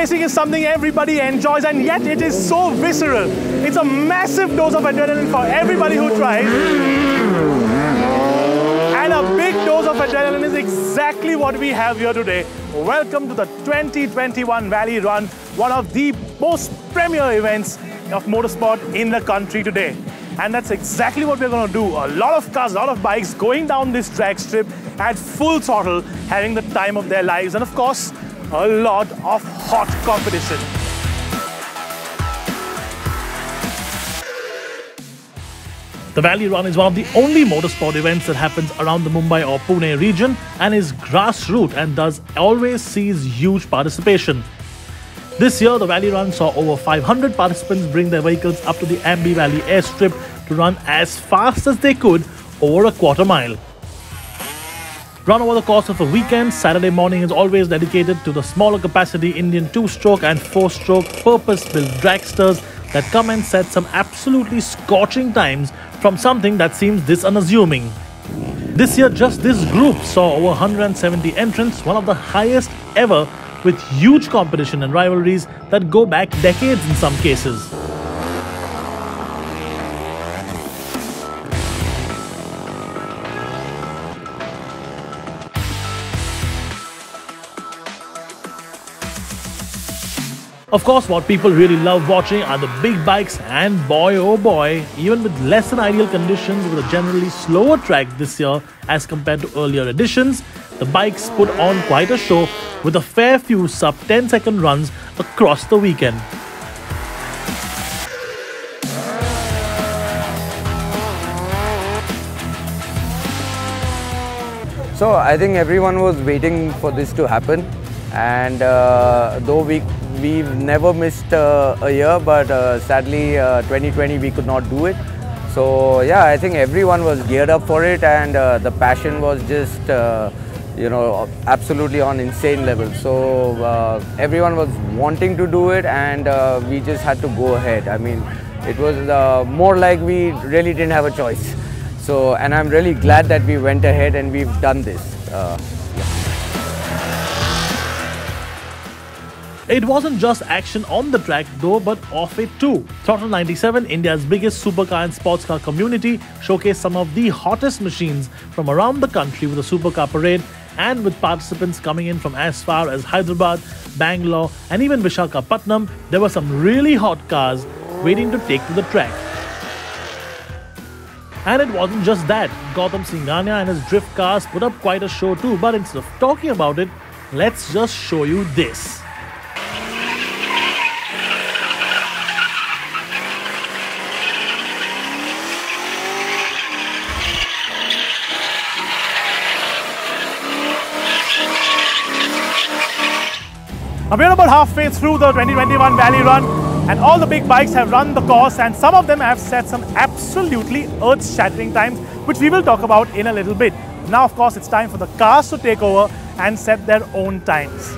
racing is something everybody enjoys and yet it is so visceral. It's a massive dose of adrenaline for everybody who tries. And a big dose of adrenaline is exactly what we have here today. Welcome to the 2021 Valley Run, one of the most premier events of motorsport in the country today. And that's exactly what we're going to do. A lot of cars, a lot of bikes going down this drag strip at full throttle, having the time of their lives. And of course, a lot of hot competition. The Valley Run is one of the only motorsport events that happens around the Mumbai or Pune region and is grassroots and thus always sees huge participation. This year, the Valley Run saw over 500 participants bring their vehicles up to the Aamby Valley airstrip to run as fast as they could over a quarter mile. Run over the course of a weekend, Saturday morning is always dedicated to the smaller capacity Indian 2-stroke and 4-stroke purpose-built dragsters that come and set some absolutely scorching times from something that seems this unassuming. This year, just this group saw over 170 entrants, one of the highest ever, with huge competition and rivalries that go back decades in some cases. Of course, what people really love watching are the big bikes and boy oh boy, even with less than ideal conditions with a generally slower track this year as compared to earlier editions, the bikes put on quite a show with a fair few sub 10 second runs across the weekend. So I think everyone was waiting for this to happen and uh, though we we've never missed uh, a year, but uh, sadly 2020 uh, we could not do it. So yeah, I think everyone was geared up for it, and uh, the passion was just you know absolutely on insane level. So everyone was wanting to do it, and we just had to go ahead. I mean, it was more like we really didn't have a choice. So, and I'm really glad that we went ahead and we've done this. It wasn't just action on the track though, but off it too. Throttle 97, India's biggest supercar and sports car community, showcased some of the hottest machines from around the country with a supercar parade and with participants coming in from as far as Hyderabad, Bangalore, and even Vishakhapatnam, there were some really hot cars waiting to take to the track. And it wasn't just that. Gautam Singhania and his drift cars put up quite a show too, but instead of talking about it, let's just show you this. We're about halfway through the 2021 Valley Run and all the big bikes have run the course and some of them have set some absolutely earth-shattering times which we will talk about in a little bit. Now of course it's time for the cars to take over and set their own times.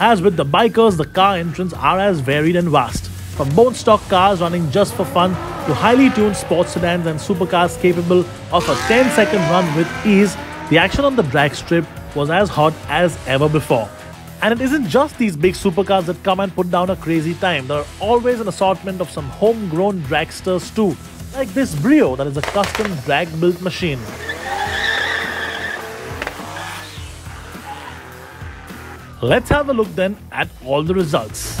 As with the bikers, the car entrants are as varied and vast. From bone stock cars running just for fun to highly tuned sports sedans and supercars capable of a 10 second run with ease, the action on the drag strip was as hot as ever before. And it isn't just these big supercars that come and put down a crazy time. There are always an assortment of some homegrown dragsters too, like this Brio that is a custom drag built machine. Let's have a look then at all the results.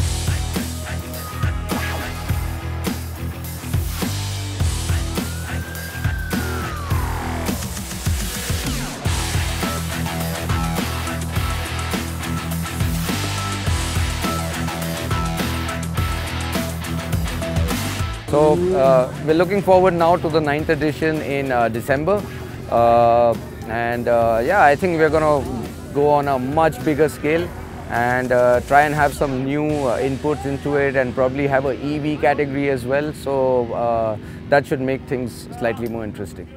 So uh, we're looking forward now to the ninth edition in uh, December. Uh, and uh, yeah, I think we're going to go on a much bigger scale and uh, try and have some new uh, inputs into it and probably have a EV category as well. So that should make things slightly more interesting.